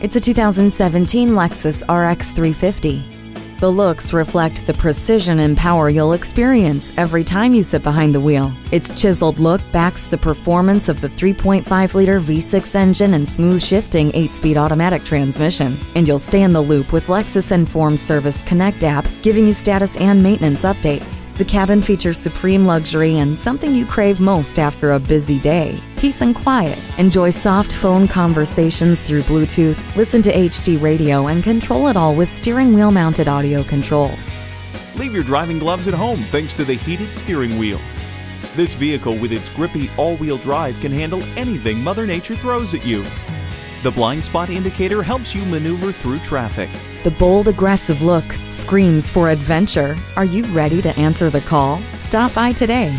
It's a 2017 Lexus RX 350. The looks reflect the precision and power you'll experience every time you sit behind the wheel. Its chiseled look backs the performance of the 3.5 liter V6 engine and smooth shifting 8 speed automatic transmission. And you'll stay in the loop with Lexus Enform Service Connect app, giving you status and maintenance updates. The cabin features supreme luxury and something you crave most after a busy day peace and quiet. Enjoy soft phone conversations through Bluetooth, listen to HD radio, and control it all with steering wheel mounted audio controls. Leave your driving gloves at home thanks to the heated steering wheel. This vehicle with its grippy all-wheel drive can handle anything Mother Nature throws at you. The blind spot indicator helps you maneuver through traffic. The bold, aggressive look screams for adventure. Are you ready to answer the call? Stop by today.